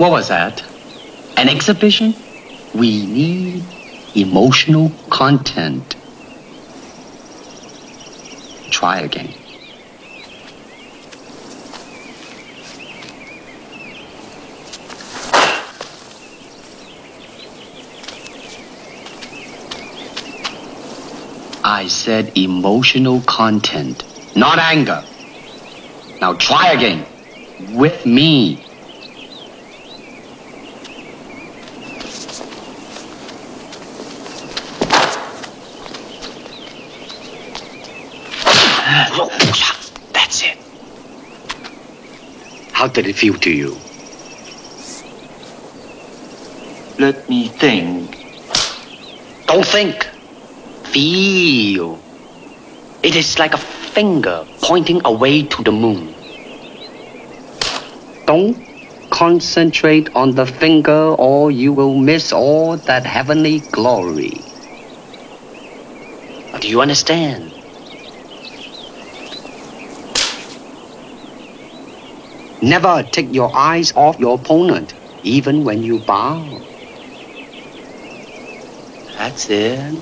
What was that? An exhibition? We need emotional content. Try again. I said emotional content, not anger. Now try again. With me. That's it. How did it feel to you? Let me think. Don't think. Feel. It is like a finger pointing away to the moon. Don't concentrate on the finger or you will miss all that heavenly glory. Do you understand? Never take your eyes off your opponent, even when you bow. That's it.